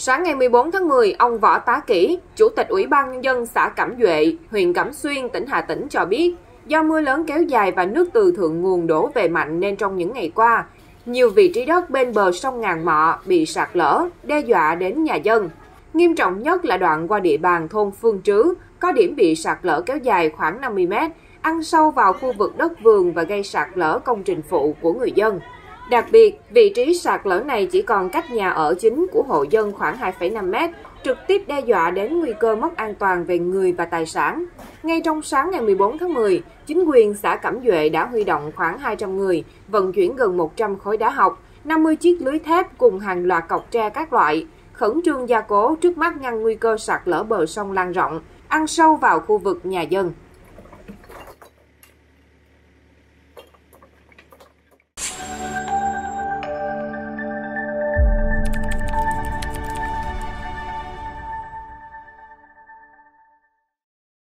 Sáng ngày 14 tháng 10, ông Võ Tá Kỷ, Chủ tịch Ủy ban Nhân dân xã Cẩm Duệ, huyện Cẩm Xuyên, tỉnh Hà Tĩnh cho biết, do mưa lớn kéo dài và nước từ thượng nguồn đổ về mạnh nên trong những ngày qua, nhiều vị trí đất bên bờ sông Ngàn Mọ bị sạt lở, đe dọa đến nhà dân. Nghiêm trọng nhất là đoạn qua địa bàn thôn Phương Trứ, có điểm bị sạt lở kéo dài khoảng 50 mét, ăn sâu vào khu vực đất vườn và gây sạt lở công trình phụ của người dân. Đặc biệt, vị trí sạt lở này chỉ còn cách nhà ở chính của hộ dân khoảng 2,5 mét, trực tiếp đe dọa đến nguy cơ mất an toàn về người và tài sản. Ngay trong sáng ngày 14 tháng 10, chính quyền xã Cẩm Duệ đã huy động khoảng 200 người, vận chuyển gần 100 khối đá học, 50 chiếc lưới thép cùng hàng loạt cọc tre các loại, khẩn trương gia cố trước mắt ngăn nguy cơ sạt lở bờ sông lan rộng, ăn sâu vào khu vực nhà dân.